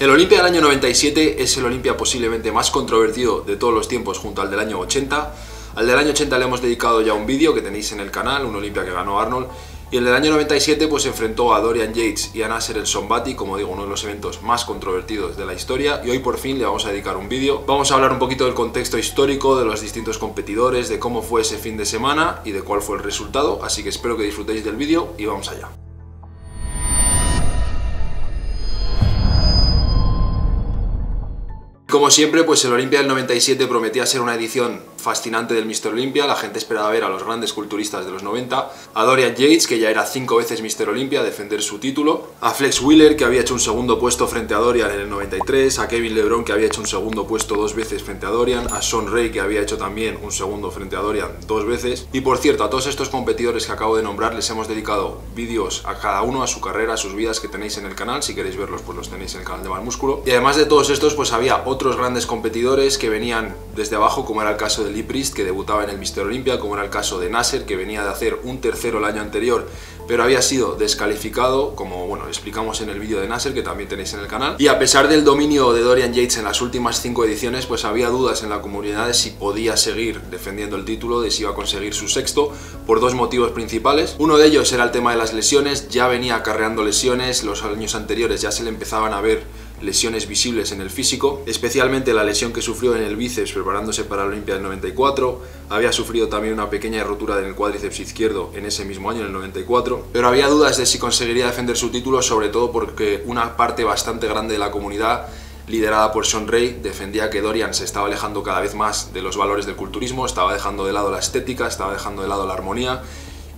El Olimpia del año 97 es el Olimpia posiblemente más controvertido de todos los tiempos junto al del año 80. Al del año 80 le hemos dedicado ya un vídeo que tenéis en el canal, un Olimpia que ganó Arnold. Y el del año 97 pues enfrentó a Dorian Yates y a Nasser el Sombati, como digo, uno de los eventos más controvertidos de la historia. Y hoy por fin le vamos a dedicar un vídeo. Vamos a hablar un poquito del contexto histórico, de los distintos competidores, de cómo fue ese fin de semana y de cuál fue el resultado. Así que espero que disfrutéis del vídeo y vamos allá. Como siempre, pues el Olimpia del 97 prometía ser una edición fascinante del Mr. Olympia, la gente esperaba ver a los grandes culturistas de los 90, a Dorian Yates, que ya era cinco veces Mr. Olympia, defender su título, a Flex Wheeler, que había hecho un segundo puesto frente a Dorian en el 93, a Kevin LeBron, que había hecho un segundo puesto dos veces frente a Dorian, a Sean Ray, que había hecho también un segundo frente a Dorian dos veces, y por cierto, a todos estos competidores que acabo de nombrar les hemos dedicado vídeos a cada uno, a su carrera, a sus vidas que tenéis en el canal, si queréis verlos pues los tenéis en el canal de Mal Músculo, y además de todos estos pues había otros grandes competidores que venían desde abajo, como era el caso de Lee que debutaba en el Mister Olympia, como era el caso de Nasser, que venía de hacer un tercero el año anterior, pero había sido descalificado, como bueno, explicamos en el vídeo de Nasser, que también tenéis en el canal. Y a pesar del dominio de Dorian Yates en las últimas cinco ediciones, pues había dudas en la comunidad de si podía seguir defendiendo el título, de si iba a conseguir su sexto, por dos motivos principales. Uno de ellos era el tema de las lesiones, ya venía acarreando lesiones, los años anteriores ya se le empezaban a ver lesiones visibles en el físico, especialmente la lesión que sufrió en el bíceps preparándose para la Olimpia del 94, había sufrido también una pequeña rotura en el cuádriceps izquierdo en ese mismo año, en el 94, pero había dudas de si conseguiría defender su título, sobre todo porque una parte bastante grande de la comunidad liderada por Sean Ray, defendía que Dorian se estaba alejando cada vez más de los valores del culturismo, estaba dejando de lado la estética, estaba dejando de lado la armonía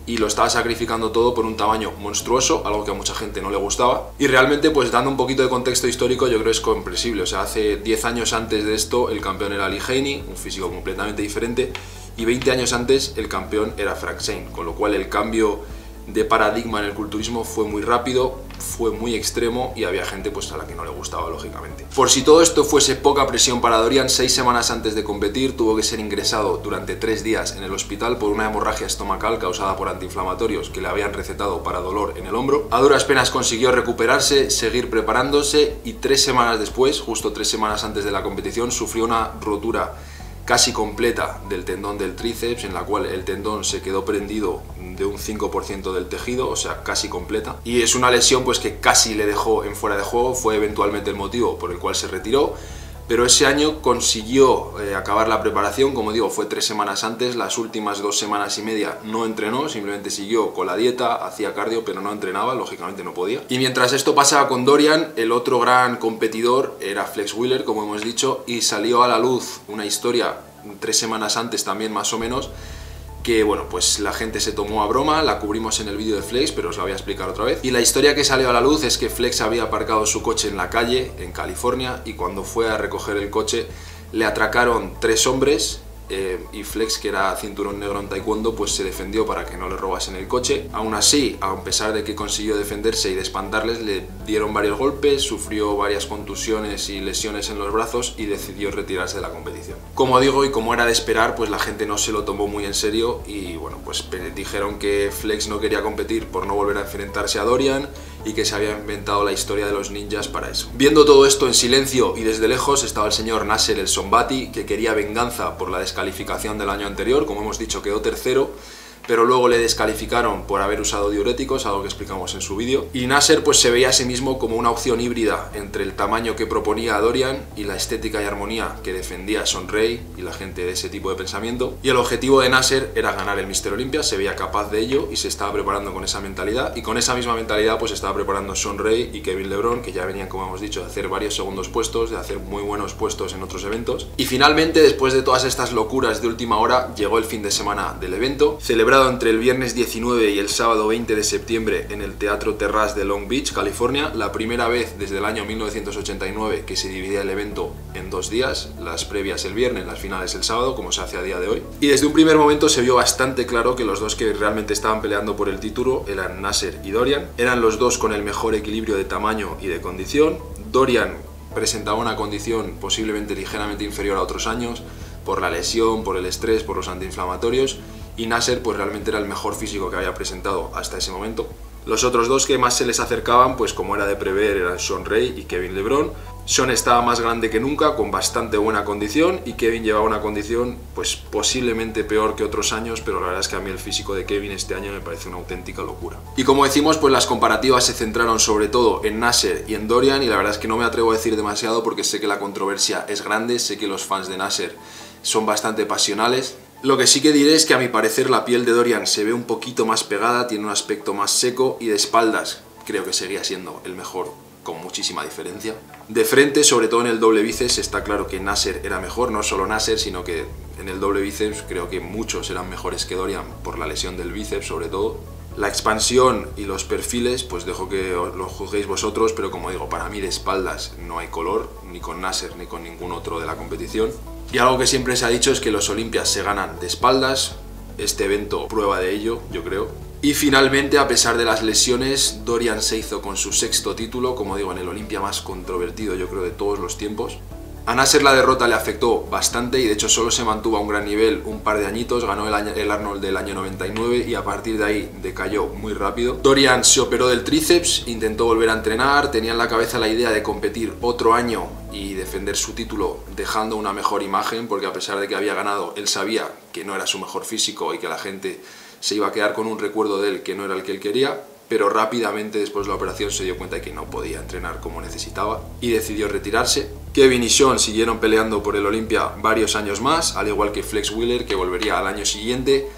y lo estaba sacrificando todo por un tamaño monstruoso, algo que a mucha gente no le gustaba. Y realmente, pues dando un poquito de contexto histórico, yo creo que es comprensible. O sea, hace 10 años antes de esto, el campeón era Lee Haney, un físico completamente diferente, y 20 años antes, el campeón era Frank Zane, con lo cual el cambio de paradigma en el culturismo fue muy rápido, fue muy extremo y había gente pues a la que no le gustaba lógicamente. Por si todo esto fuese poca presión para Dorian, seis semanas antes de competir tuvo que ser ingresado durante tres días en el hospital por una hemorragia estomacal causada por antiinflamatorios que le habían recetado para dolor en el hombro. A duras penas consiguió recuperarse, seguir preparándose y tres semanas después, justo tres semanas antes de la competición, sufrió una rotura casi completa del tendón del tríceps, en la cual el tendón se quedó prendido de un 5% del tejido, o sea, casi completa. Y es una lesión pues que casi le dejó en fuera de juego, fue eventualmente el motivo por el cual se retiró pero ese año consiguió eh, acabar la preparación, como digo, fue tres semanas antes, las últimas dos semanas y media no entrenó, simplemente siguió con la dieta, hacía cardio, pero no entrenaba, lógicamente no podía. Y mientras esto pasaba con Dorian, el otro gran competidor era Flex Wheeler, como hemos dicho, y salió a la luz una historia tres semanas antes también más o menos, que bueno, pues la gente se tomó a broma, la cubrimos en el vídeo de Flex, pero os la voy a explicar otra vez. Y la historia que salió a la luz es que Flex había aparcado su coche en la calle, en California, y cuando fue a recoger el coche le atracaron tres hombres eh, y Flex, que era cinturón negro en taekwondo, pues se defendió para que no le robasen el coche. Aún así, a pesar de que consiguió defenderse y de espantarles, le dieron varios golpes, sufrió varias contusiones y lesiones en los brazos y decidió retirarse de la competición. Como digo, y como era de esperar, pues la gente no se lo tomó muy en serio y bueno, pues dijeron que Flex no quería competir por no volver a enfrentarse a Dorian y que se había inventado la historia de los ninjas para eso. Viendo todo esto en silencio y desde lejos estaba el señor Nasser el Sombati, que quería venganza por la descalificación del año anterior, como hemos dicho quedó tercero, pero luego le descalificaron por haber usado diuréticos, algo que explicamos en su vídeo. Y Nasser pues se veía a sí mismo como una opción híbrida entre el tamaño que proponía Dorian y la estética y armonía que defendía Son Ray y la gente de ese tipo de pensamiento. Y el objetivo de Nasser era ganar el Mister Olympia, se veía capaz de ello y se estaba preparando con esa mentalidad. Y con esa misma mentalidad pues estaba preparando Son Ray y Kevin LeBron, que ya venían, como hemos dicho, de hacer varios segundos puestos, de hacer muy buenos puestos en otros eventos. Y finalmente, después de todas estas locuras de última hora, llegó el fin de semana del evento, entre el viernes 19 y el sábado 20 de septiembre en el Teatro Terrace de Long Beach, California, la primera vez desde el año 1989 que se dividía el evento en dos días, las previas el viernes, las finales el sábado, como se hace a día de hoy. Y desde un primer momento se vio bastante claro que los dos que realmente estaban peleando por el título eran Nasser y Dorian. Eran los dos con el mejor equilibrio de tamaño y de condición. Dorian presentaba una condición posiblemente ligeramente inferior a otros años, por la lesión, por el estrés, por los antiinflamatorios, y Nasser pues realmente era el mejor físico que había presentado hasta ese momento. Los otros dos que más se les acercaban, pues como era de prever, eran Sean Ray y Kevin LeBron. Sean estaba más grande que nunca, con bastante buena condición, y Kevin llevaba una condición pues posiblemente peor que otros años, pero la verdad es que a mí el físico de Kevin este año me parece una auténtica locura. Y como decimos, pues las comparativas se centraron sobre todo en Nasser y en Dorian, y la verdad es que no me atrevo a decir demasiado porque sé que la controversia es grande, sé que los fans de Nasser son bastante pasionales, lo que sí que diré es que a mi parecer la piel de Dorian se ve un poquito más pegada, tiene un aspecto más seco y de espaldas creo que seguía siendo el mejor con muchísima diferencia. De frente, sobre todo en el doble bíceps, está claro que Nasser era mejor, no solo Nasser, sino que en el doble bíceps creo que muchos eran mejores que Dorian por la lesión del bíceps sobre todo. La expansión y los perfiles, pues dejo que lo juzguéis vosotros, pero como digo, para mí de espaldas no hay color, ni con Nasser ni con ningún otro de la competición. Y algo que siempre se ha dicho es que los Olimpias se ganan de espaldas, este evento prueba de ello, yo creo. Y finalmente, a pesar de las lesiones, Dorian se hizo con su sexto título, como digo, en el Olimpia más controvertido yo creo de todos los tiempos. A Nasser la derrota le afectó bastante y de hecho solo se mantuvo a un gran nivel un par de añitos, ganó el, Arnold del año 99 y a partir de ahí decayó muy rápido. Dorian se operó del tríceps, intentó volver a entrenar, tenía en la cabeza la idea de competir otro año y defender su título dejando una mejor imagen porque a pesar de que había ganado, él sabía que no era su mejor físico y que la gente se iba a quedar con un recuerdo de él que no era el que él quería pero rápidamente después de la operación se dio cuenta de que no podía entrenar como necesitaba y decidió retirarse. Kevin y Sean siguieron peleando por el Olimpia varios años más, al igual que Flex Wheeler, que volvería al año siguiente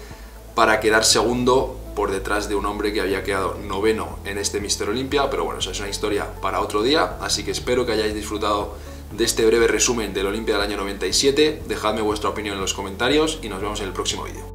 para quedar segundo por detrás de un hombre que había quedado noveno en este Mister Olimpia, pero bueno, esa es una historia para otro día, así que espero que hayáis disfrutado de este breve resumen del Olimpia del año 97, dejadme vuestra opinión en los comentarios y nos vemos en el próximo vídeo.